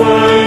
world.